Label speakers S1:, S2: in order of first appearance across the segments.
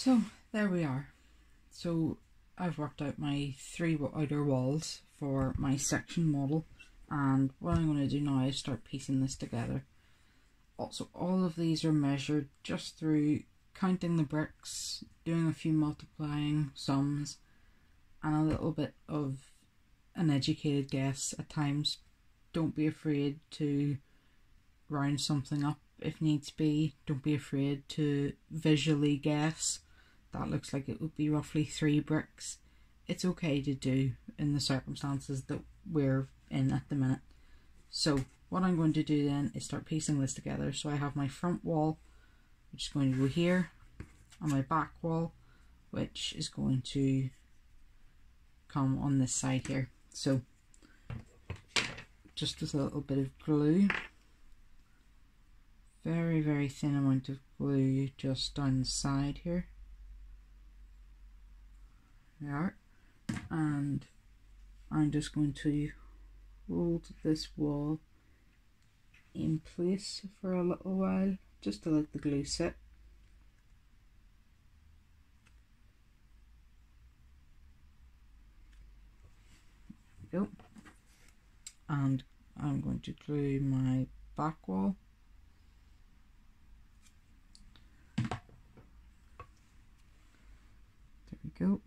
S1: So there we are. So I've worked out my three outer walls for my section model and what I'm going to do now is start piecing this together. Also all of these are measured just through counting the bricks, doing a few multiplying sums and a little bit of an educated guess at times. Don't be afraid to round something up if needs be. Don't be afraid to visually guess. That looks like it would be roughly three bricks. It's okay to do in the circumstances that we're in at the minute. So what I'm going to do then is start piecing this together. So I have my front wall, which is going to go here, and my back wall, which is going to come on this side here. So just with a little bit of glue, very, very thin amount of glue just down the side here. There. And I'm just going to hold this wall in place for a little while just to let the glue sit. There we go. And I'm going to glue my back wall. There we go.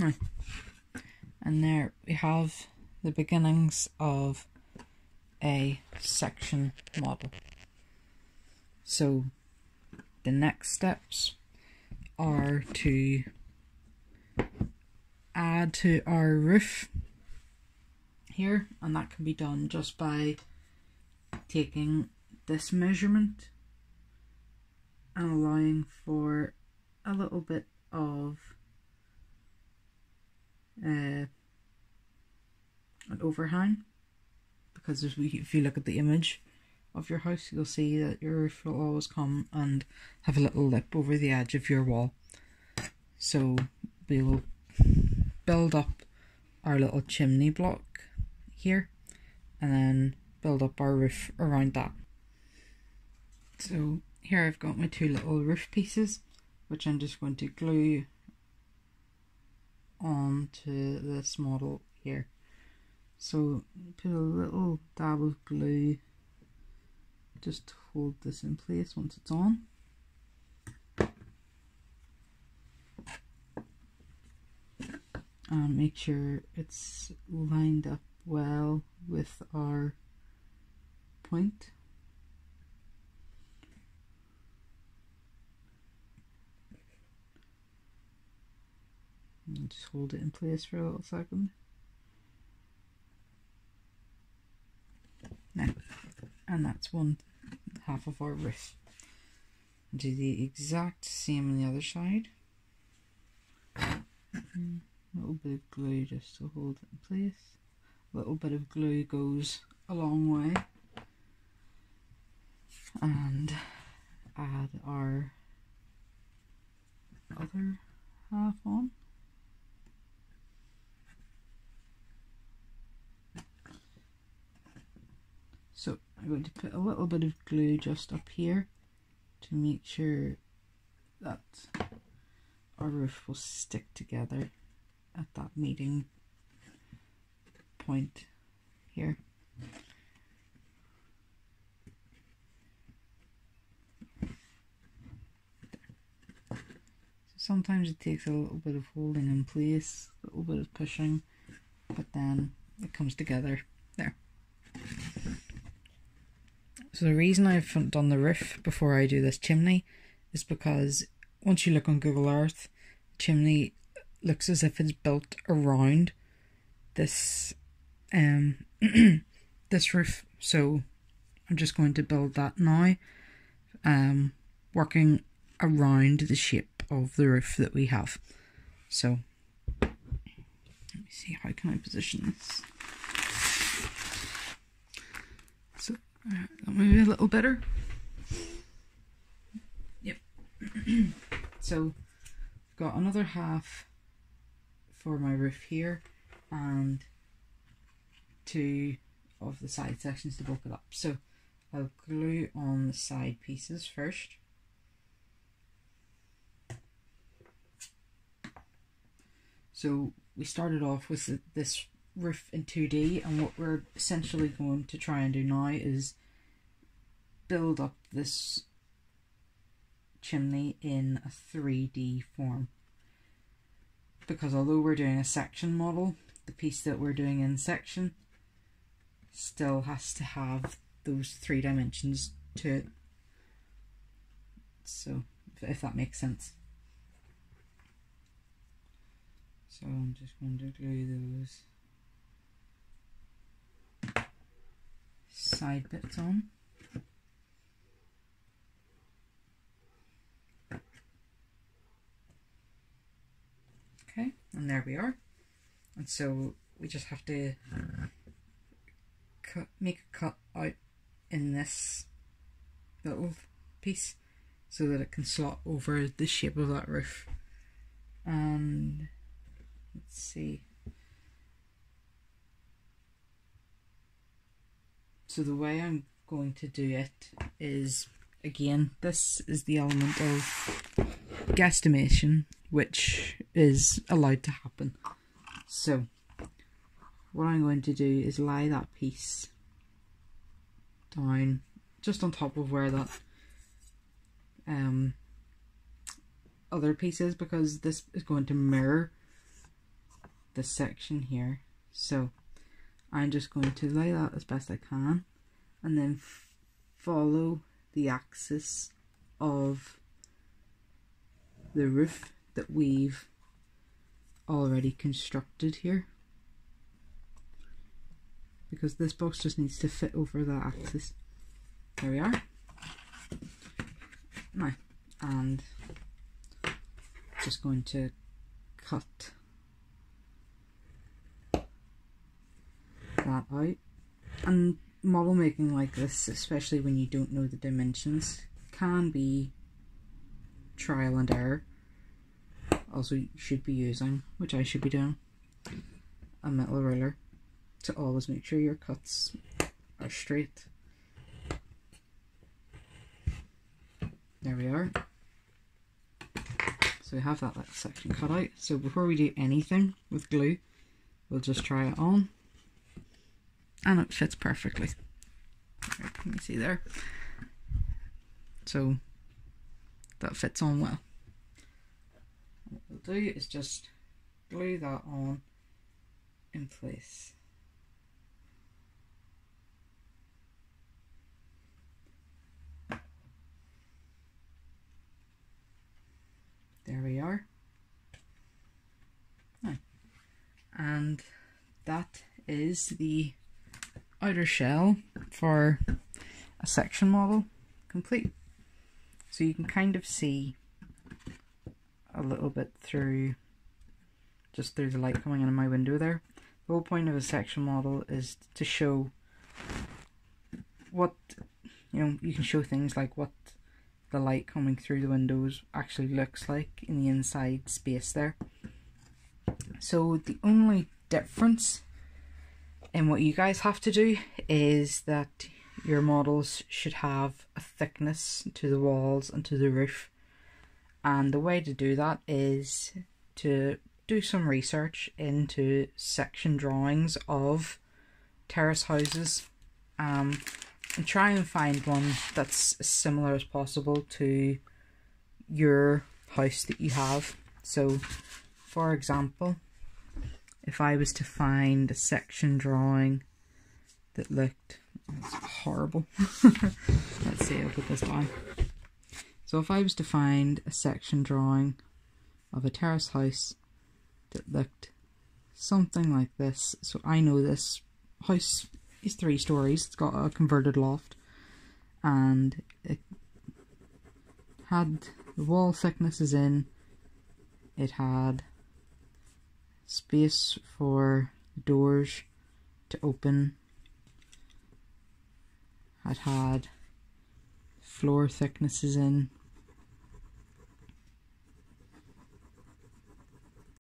S1: Hmm. And there we have the beginnings of a section model. So the next steps are to add to our roof here and that can be done just by taking this measurement and allowing for a little bit of uh, an overhang. Because if you look at the image of your house you'll see that your roof will always come and have a little lip over the edge of your wall. So we will build up our little chimney block here and then build up our roof around that. So here I've got my two little roof pieces which I'm just going to glue onto this model here. So put a little dab of glue just to hold this in place once it's on. And make sure it's lined up well with our point. Just hold it in place for a little second. Now, and that's one half of our roof. Do the exact same on the other side. A little bit of glue just to hold it in place. A little bit of glue goes a long way. And add our other half on. So I'm going to put a little bit of glue just up here to make sure that our roof will stick together at that meeting point here. sometimes it takes a little bit of holding in place, a little bit of pushing, but then it comes together there. So the reason I've done the roof before I do this chimney is because once you look on Google Earth, chimney looks as if it's built around this um this roof. So I'm just going to build that now. Um working around the shape of the roof that we have. So let me see how can I position this. Maybe a little better. Yep. so, got another half for my roof here and two of the side sections to bulk it up. So I'll glue on the side pieces first. So we started off with this roof in 2D and what we're essentially going to try and do now is build up this chimney in a 3D form. Because although we're doing a section model, the piece that we're doing in section still has to have those three dimensions to it. So, if that makes sense. So I'm just going to glue those side bits on. Okay, and there we are. And so we just have to cut, make a cut out in this little piece so that it can slot over the shape of that roof. And let's see. So the way I'm going to do it is, again, this is the element of guesstimation, which is allowed to happen. So, what I'm going to do is lie that piece down just on top of where that um, other piece is because this is going to mirror the section here. So I'm just going to lay that as best I can and then follow the axis of the roof that we've already constructed here because this box just needs to fit over that axis. There we are. Now, and just going to cut that out. And model making like this, especially when you don't know the dimensions, can be trial and error. Also, you should be using, which I should be doing, a metal ruler to always make sure your cuts are straight. There we are. So we have that little section cut out. So before we do anything with glue, we'll just try it on and it fits perfectly. Let me see there. So that fits on well. What we'll do is just glue that on in place. There we are. And that is the outer shell for a section model complete. So you can kind of see a little bit through, just through the light coming in my window there. The whole point of a section model is to show what, you know, you can show things like what the light coming through the windows actually looks like in the inside space there. So the only difference and what you guys have to do is that your models should have a thickness to the walls and to the roof. And the way to do that is to do some research into section drawings of terrace houses um, and try and find one that's as similar as possible to your house that you have. So, for example, if I was to find a section drawing that looked horrible. Let's see, I'll put this down. So if I was to find a section drawing of a terrace house that looked something like this. So I know this house is three stories. It's got a converted loft and it had the wall thicknesses in. It had space for doors to open. I'd had floor thicknesses in